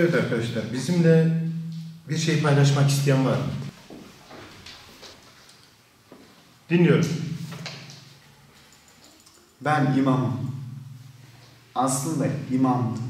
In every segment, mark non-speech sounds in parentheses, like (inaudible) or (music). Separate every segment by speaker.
Speaker 1: Evet arkadaşlar, bizimle bir şey paylaşmak isteyen var mı? Dinliyorum.
Speaker 2: Ben imamım. Aslında imamdım.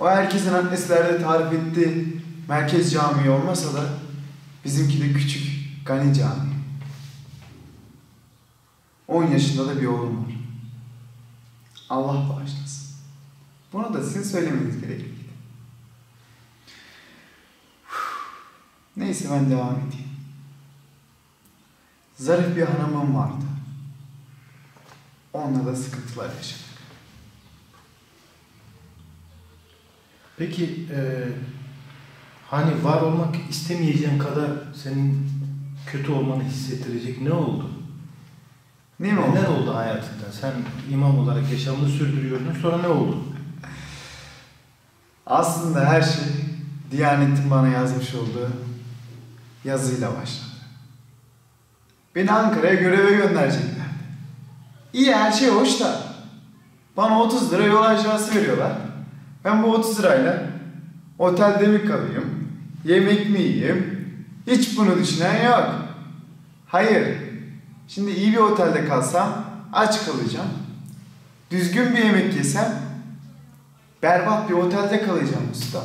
Speaker 2: O herkesin annesilerde tarif ettiği merkez camii olmasa da bizimki de küçük Gani Camii. 10 yaşında da bir oğlum var. Allah bağışlasın. Bunu da sizin söylemeniz gerekirdi. Neyse ben devam edeyim. Zarif bir hanımım vardı. Onunla da sıkıntılar yaşadık.
Speaker 1: Peki, e, hani var olmak istemeyeceğin kadar senin kötü olmanı hissettirecek ne oldu?
Speaker 2: Değil mi
Speaker 1: Neler
Speaker 2: oğlum?
Speaker 1: oldu hayatında? Sen imam olarak yaşamını sürdürüyordun, sonra ne oldu?
Speaker 2: Aslında her şey Diyanet'in bana yazmış olduğu yazıyla başladı. Beni Ankara'ya göreve göndereceklerdi. İyi her şey hoş da bana 30 lira yol aşağısı veriyorlar. Ben bu 30 lirayla otelde mi kalayım, yemek mi yiyeyim, hiç bunu düşünen yok. Hayır, şimdi iyi bir otelde kalsam aç kalacağım. Düzgün bir yemek yesem berbat bir otelde kalacağım usta.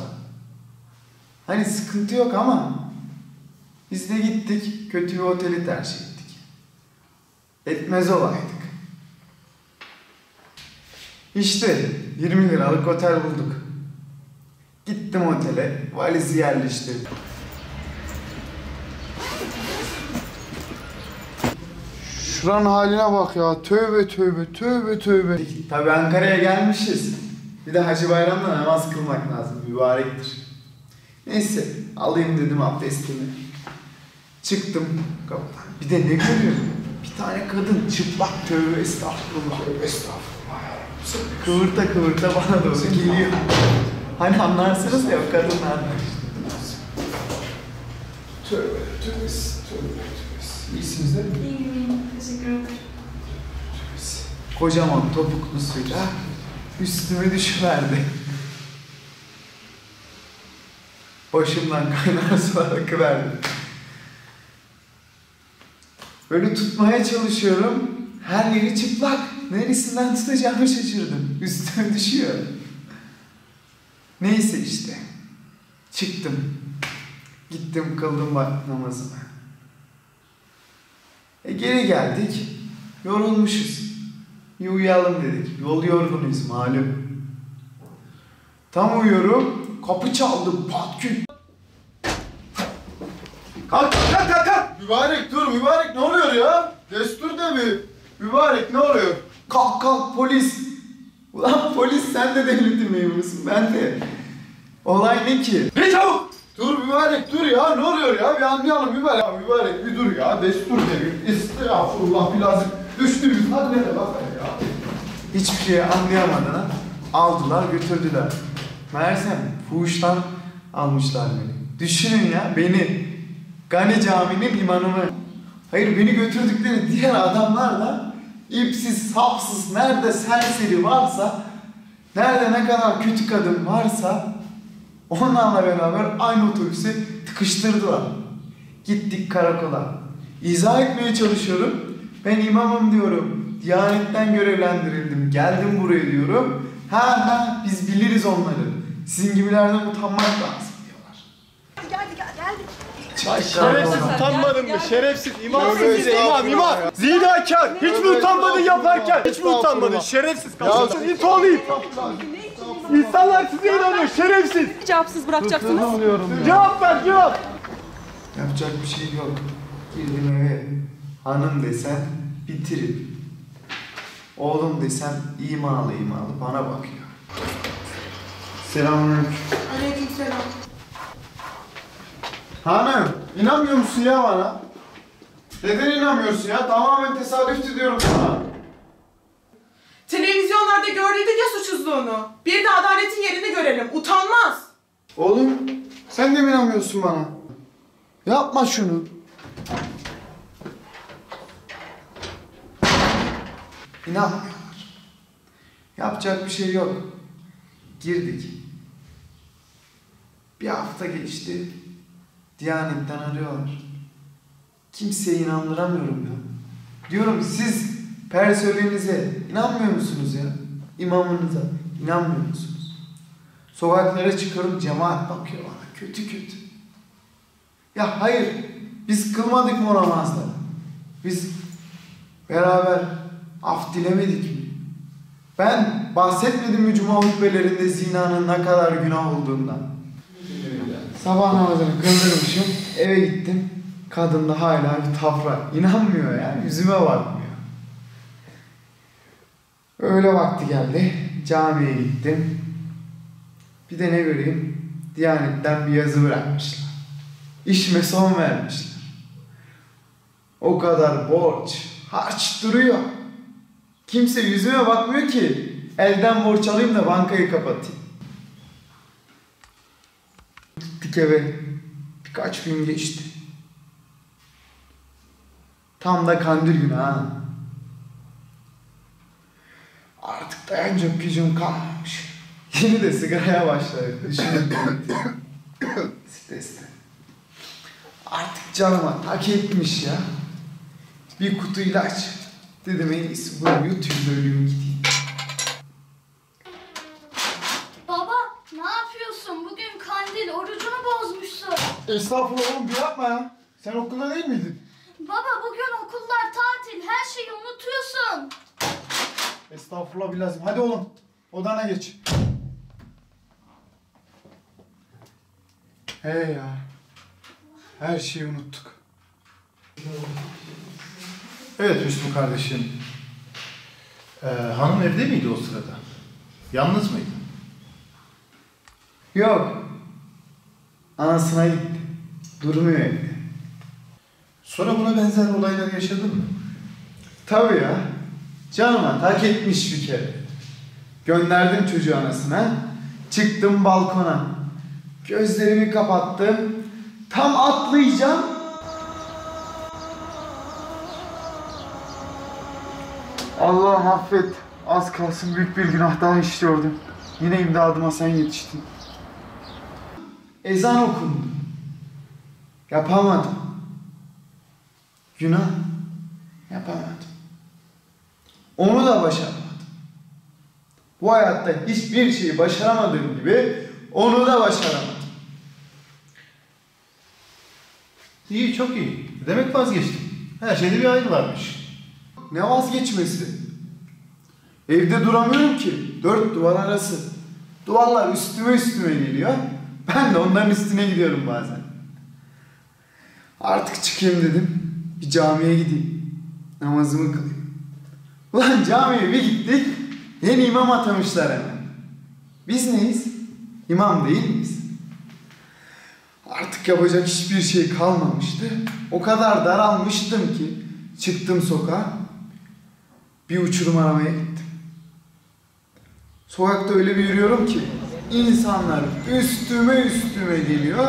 Speaker 2: Hani sıkıntı yok ama biz de gittik kötü bir oteli tercih ettik. Etmez olaydık. İşte 20 liralık otel bulduk. Gittim otele, valizi yerleştirdim. Şuranın haline bak ya. Tövbe tövbe tövbe tövbe. Tabi Ankara'ya gelmişiz. Bir de Hacı Bayram'da namaz kılmak lazım. Mübarektir. Neyse alayım dedim abdestimi. Çıktım kapıdan. Bir de ne görüyorum? Bir tane kadın çıplak tövbe estağfurullah. Tövbe estağfurullah. Kıvırta kıvırta bana doğru geliyor. Hani anlarsınız ya o kadınlar. Tövbe tövbe tövbe tövbe. İyisiniz değil mi?
Speaker 3: İyiyim, teşekkür ederim.
Speaker 2: Kocaman topuklu suyla üstüme düşüverdi. Başımdan kaynar sular akıverdi. Böyle tutmaya çalışıyorum. Her yeri çıplak. Neresinden tutacağımı şaşırdım. Üstüme (laughs) düşüyor. Neyse işte. Çıktım. Gittim kıldım bak namazımı. E geri geldik. Yorulmuşuz. Bir uyuyalım dedik. Yol yorgunuyuz malum. Tam uyuyorum. Kapı çaldı. Pat küt. Kalk kalk kalk kalk. Mübarek dur mübarek ne oluyor ya? Destur de bir. Mübarek ne oluyor? Kalk kalk polis. Ulan polis sen de devletin memurusun ben de. Olay ne ki? Ne çabuk? Dur mübarek dur ya ne oluyor ya bir anlayalım mübarek. Ya, mübarek bir dur ya destur de. Estağfurullah bilazım. Düştüğümüz hallere bak ya. Hiçbir şey anlayamadan aldılar götürdüler. Meğersem fuhuştan almışlar beni. Düşünün ya beni Gani Camii'nin imamını. Hayır beni götürdükleri diğer adamlar da ipsiz sapsız nerede serseri varsa nerede ne kadar kötü kadın varsa onlarla beraber aynı otobüse tıkıştırdılar. Gittik karakola. İzah etmeye çalışıyorum. Ben imamım diyorum. Diyanetten görevlendirildim. Geldim buraya diyorum. Ha ha biz biliriz onları. Sizin gibilerden utanmak lazım diyorlar.
Speaker 3: Geldi, geldi, geldi.
Speaker 2: Çıktık
Speaker 4: Şerefsiz utanmadın mı? Şerefsiz imam
Speaker 2: Tövbe
Speaker 4: size imam imam. Zidakar. Hiç mi utanmadın yaparken? Hiç mi utanmadın? Şerefsiz kaçın. İt it. İnsanlar size inanıyor şerefsiz.
Speaker 3: Cevapsız bırakacaksınız.
Speaker 4: Cevap ver cevap.
Speaker 2: Yapacak bir şey yok. Girdim eve. Hanım desen bitirip. Oğlum desem imalı imalı bana bakıyor. Selamünaleyküm.
Speaker 3: Aleykümselam.
Speaker 2: Hanım inanmıyor musun ya bana? Neden inanmıyorsun ya? Tamamen tesadüftü diyorum sana.
Speaker 5: Televizyonlarda gördüydük ya suçsuzluğunu. Bir de adaletin yerini görelim. Utanmaz.
Speaker 2: Oğlum sen de mi inanmıyorsun bana? Yapma şunu. İnanmıyorlar. Yapacak bir şey yok. Girdik. Bir hafta geçti. Diyanetten arıyorlar. Kimseye inandıramıyorum ya. Diyorum siz personelinize inanmıyor musunuz ya? İmamınıza inanmıyor musunuz? Sokaklara çıkıyorum cemaat bakıyor bana kötü kötü. Ya hayır biz kılmadık mı o namazları? Biz beraber af dilemedik mi? Ben bahsetmedim mi cuma hutbelerinde zinanın ne kadar günah olduğundan? Sabah namazını kıldırmışım, eve gittim. Kadın da hala bir tafra. İnanmıyor ya, yüzüme bakmıyor. Öğle vakti geldi, camiye gittim. Bir de ne göreyim? Diyanetten bir yazı bırakmışlar. İşime son vermişler. O kadar borç, harç duruyor. Kimse yüzüme bakmıyor ki. Elden borç alayım da bankayı kapatayım. Gittik eve. Birkaç gün geçti. Tam da kandil günü ha. Artık dayanacak gücüm kalmamış. (laughs) Yeni de sigaraya başladı. Artık canıma tak etmiş ya. Bir kutu ilaç. Dedim en iyisi bunu yutayım da öleyim
Speaker 4: Estağfurullah oğlum bir yapma ya. Sen okulda değil miydin?
Speaker 6: Baba bugün okullar tatil. Her şeyi unutuyorsun.
Speaker 4: Estağfurullah bilazım. Hadi oğlum odana geç. Hey ya. Her şeyi unuttuk.
Speaker 1: Evet Hüsnü kardeşim. Ee, hanım evde miydi o sırada? Yalnız mıydı?
Speaker 2: Yok. Anasına gitti. Durmuyor evde.
Speaker 1: Sonra buna benzer olaylar yaşadın mı?
Speaker 2: Tabii ya. Canıma tak etmiş bir kere. Gönderdim çocuğu anasına. Çıktım balkona. Gözlerimi kapattım. Tam atlayacağım. Allah'ım affet. Az kalsın büyük bir günah daha işliyordum. Yine imdadıma sen yetiştin. Ezan okundu. Yapamadım. Günah. Yapamadım. Onu da başaramadım. Bu hayatta hiçbir şeyi başaramadığım gibi onu da başaramadım.
Speaker 1: İyi, çok iyi. Demek vazgeçtin. Her şeyde bir hayır varmış.
Speaker 2: Ne vazgeçmesi? Evde duramıyorum ki. Dört duvar arası. Duvarlar üstüme üstüme geliyor. Ben de onların üstüne gidiyorum bazen. Artık çıkayım dedim. Bir camiye gideyim. Namazımı kılayım. Ulan camiye bir gittik. Yeni imam atamışlar hemen. Biz neyiz? İmam değil miyiz? Artık yapacak hiçbir şey kalmamıştı. O kadar daralmıştım ki çıktım sokağa. Bir uçurum aramaya gittim. Sokakta öyle bir yürüyorum ki insanlar üstüme üstüme geliyor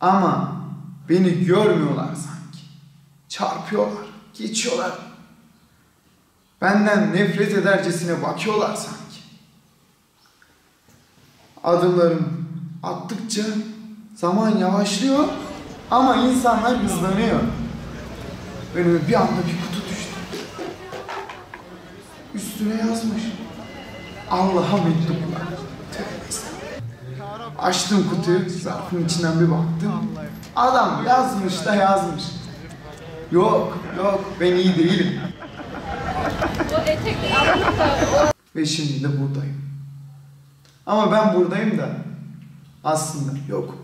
Speaker 2: ama beni görmüyorlar sanki. Çarpıyorlar, geçiyorlar. Benden nefret edercesine bakıyorlar sanki. Adımlarım attıkça zaman yavaşlıyor ama insanlar hızlanıyor. Önüme bir anda bir kutu düştü. Üstüne yazmış. Allah'a mektuplar. Açtım kutuyu, zarfın içinden bir baktım. Adam yazmış da yazmış. Yok, yok ben iyi değilim. Ve şimdi de buradayım. Ama ben buradayım da aslında yok.